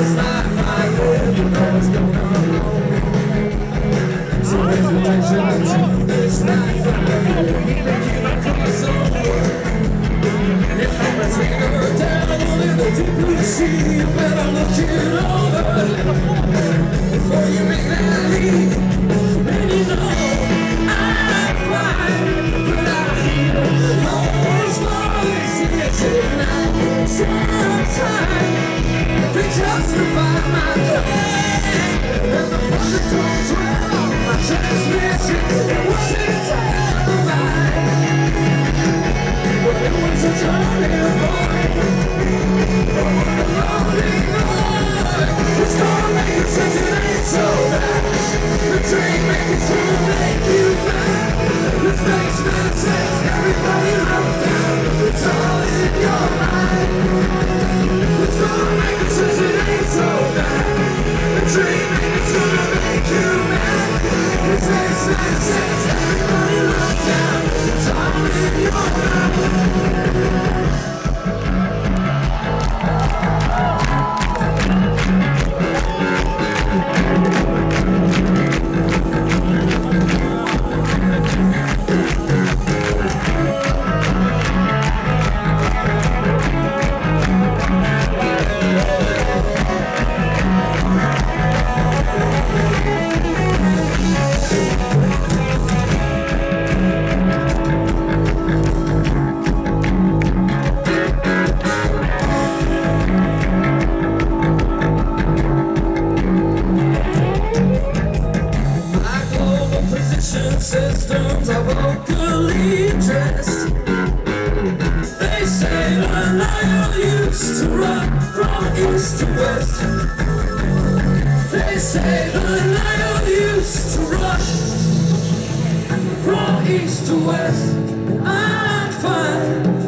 i you know what's going on. You to this night, if I'm taking down, deep blue sea, better look over. Before you make that leap. ancient systems are vocally dressed. They say the lion used to run from east to west. They say the lion used to run from east to west. I'm fine.